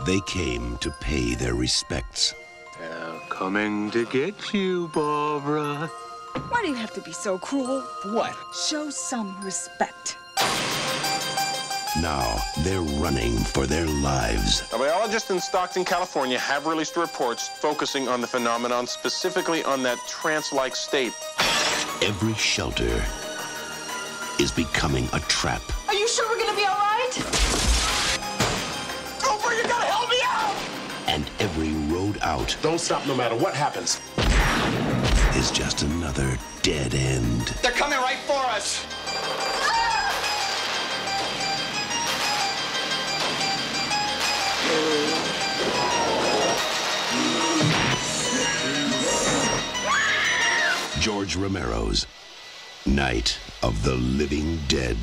They came to pay their respects. They're coming to get you, Barbara. Why do you have to be so cruel? What? Show some respect. Now they're running for their lives. A biologist in Stockton, California have released reports focusing on the phenomenon, specifically on that trance-like state. Every shelter is becoming a trap. Every road out Don't stop no matter what happens. is just another dead end. They're coming right for us. George Romero's Night of the Living Dead.